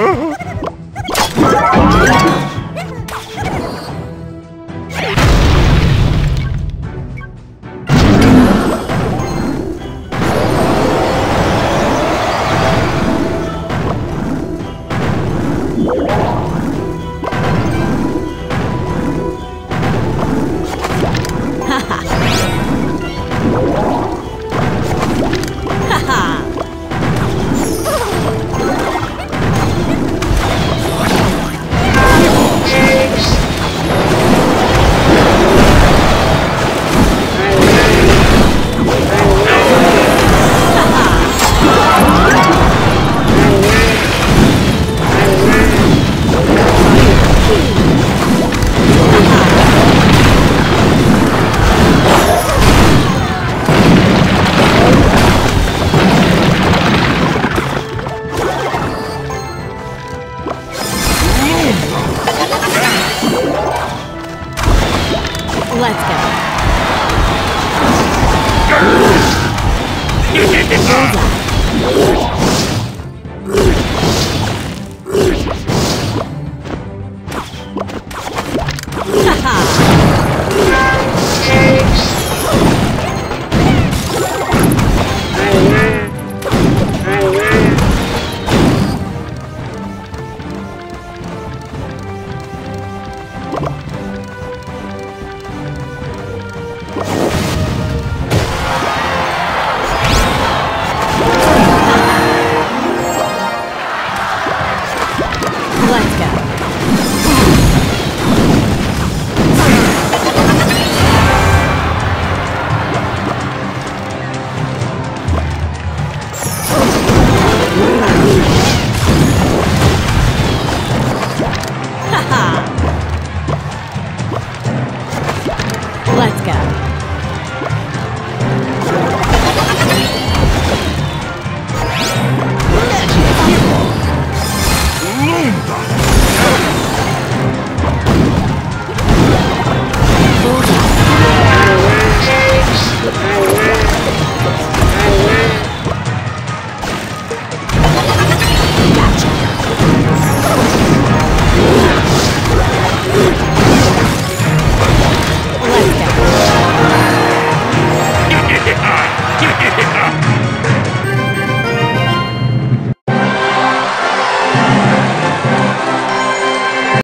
Ha ha ha! Let's go.